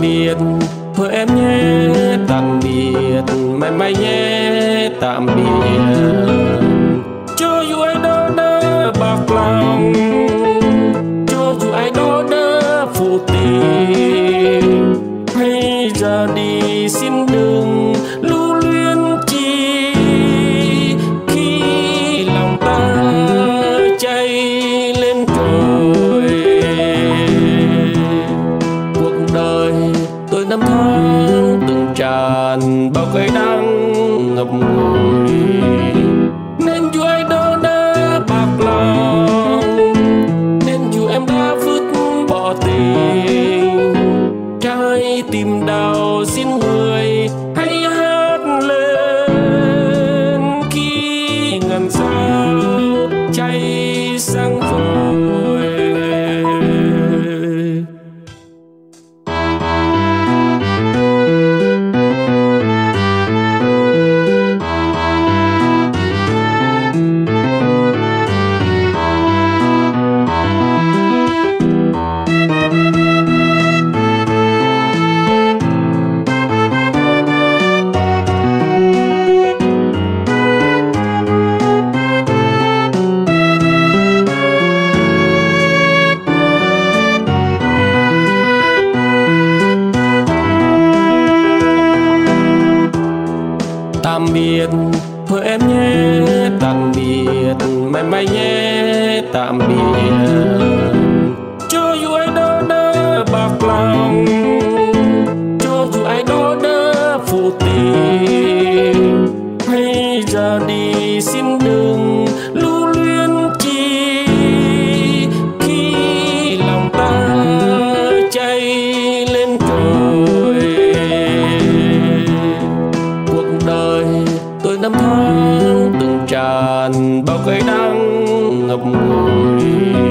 biệt. Thôi em nhé, tạm biệt. Mãi mãi nhé, tạm biệt. Cho dù ai đó đã bạc lòng, cho dù ai đó đã phụ tình. Năm tháng từng tràn bao cay đắng ngập ngùi. Nên dù ai đó đã bạc lòng. Nên dù em đã vứt bỏ tình. Trái tim đau xin người hãy hát lên. Khi ngàn sao cháy sang vời tạm biệt thôi em nhé, tạm biệt mai mai nhé, tạm biệt. Cho dù ai đó đã bạc lòng tràn bao cây đắng ngập ngùi.